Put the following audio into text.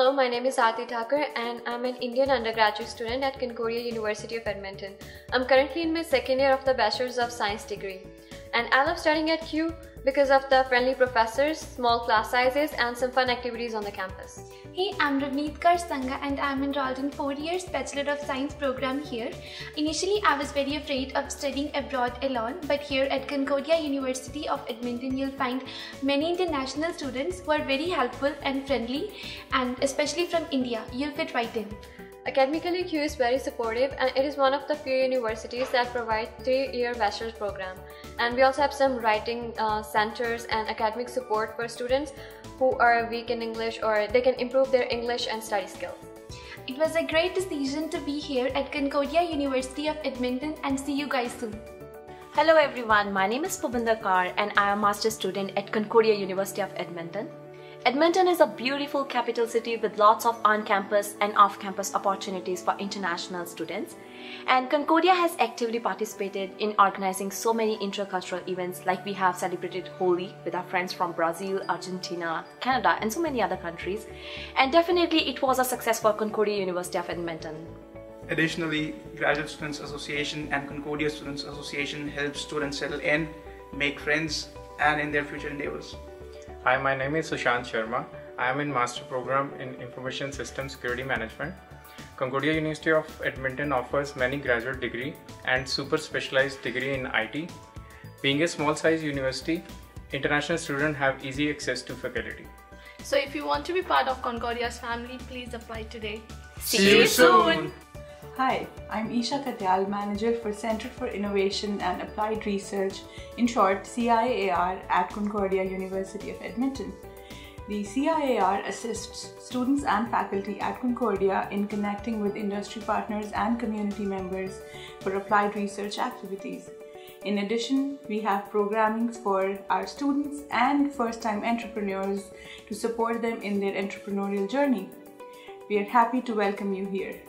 Hello, my name is Aarti Thakur and I'm an Indian undergraduate student at Concordia University of Edmonton. I'm currently in my second year of the Bachelor's of Science degree. And I love studying at CUE because of the friendly professors, small class sizes, and some fun activities on the campus. Hey, I'm Ravneet Kaur Sangha and I'm enrolled in 4 years Bachelor of Science program here. Initially, I was very afraid of studying abroad alone, but here at Concordia University of Edmonton, you'll find many international students who are very helpful and friendly, and especially from India, you'll fit right in. Academically, CUE is very supportive and it is one of the few universities that provide three-year bachelor's program. And we also have some writing uh, centers and academic support for students who are weak in English or they can improve their English and study skills. It was a great decision to be here at Concordia University of Edmonton and see you guys soon. Hello everyone, my name is Pubinder Kaur and I am a master student at Concordia University of Edmonton. Edmonton is a beautiful capital city with lots of on-campus and off-campus opportunities for international students. And Concordia has actively participated in organizing so many intercultural events like we have celebrated Holi with our friends from Brazil, Argentina, Canada and so many other countries. And definitely it was a success for Concordia University of Edmonton. Additionally, Graduate Students Association and Concordia Students Association help students settle in, make friends and in their future endeavors. Hi, my name is Sushant Sharma. I am in Master Program in Information System Security Management. Concordia University of Edmonton offers many graduate degree and super specialized degree in IT. Being a small size university, international students have easy access to faculty. So if you want to be part of Concordia's family, please apply today. See you soon! Hi, I'm Isha Katyal, Manager for Center for Innovation and Applied Research, in short CIAR at Concordia University of Edmonton. The CIAR assists students and faculty at Concordia in connecting with industry partners and community members for applied research activities. In addition, we have programming for our students and first-time entrepreneurs to support them in their entrepreneurial journey. We are happy to welcome you here.